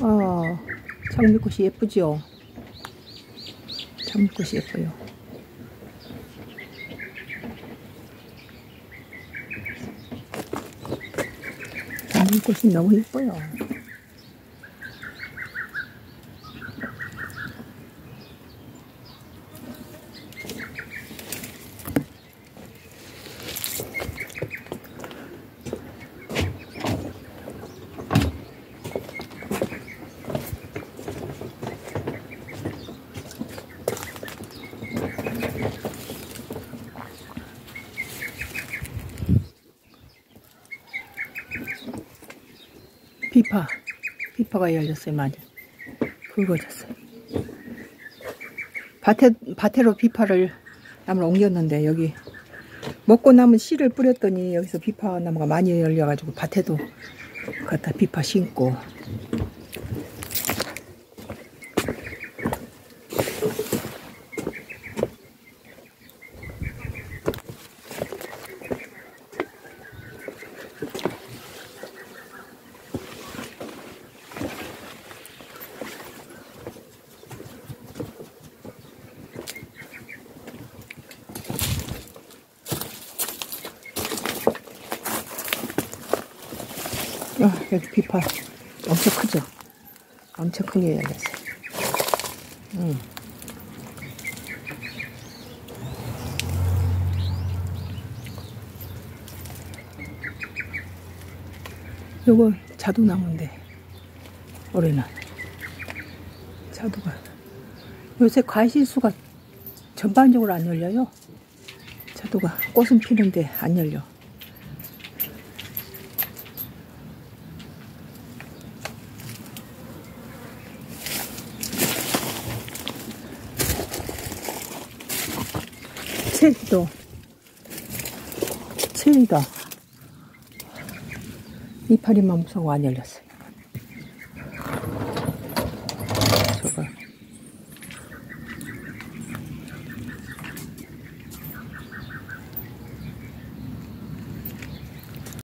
아, 장미꽃이 예쁘지요? 장미꽃이 예뻐요. 장미꽃이 너무 예뻐요. 비파, 비파가 열렸어요, 많이. 굵어졌어요. 밭에, 밭으로 비파를 나무를 옮겼는데, 여기 먹고 남은 씨를 뿌렸더니 여기서 비파 나무가 많이 열려가지고 밭에도 갖다 비파 심고. 아, 여기 비파 엄청 크죠? 엄청 크게 열렸어요. 음. 요거 자두나무인데 올해는 자두가 요새 과실수가 전반적으로 안 열려요. 자두가 꽃은 피는데 안 열려. 체리도 체리도 이파리만 무서워 안 열렸어요.